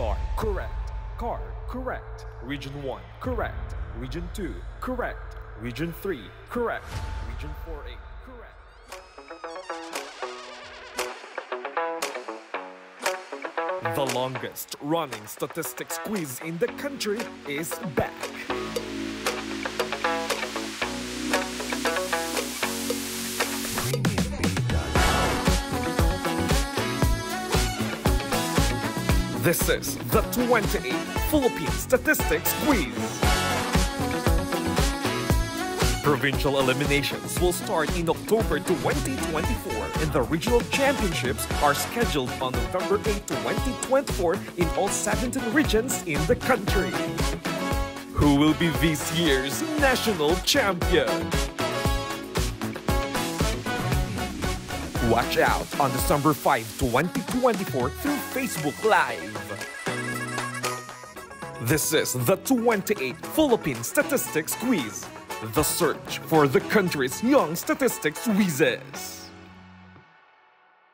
CR, correct. CAR, correct. Region 1, correct. Region 2, correct. Region 3, correct. Region 4A, correct. The longest running statistics quiz in the country is back. This is the 28th Philippine Statistics Quiz. Provincial eliminations will start in October 2024 and the regional championships are scheduled on November 8, 2024 in all 17 regions in the country. Who will be this year's national champion? Watch out on December 5, 2024 through Facebook Live. This is the 28th Philippine Statistics Quiz, the search for the country's young statistics whizzes.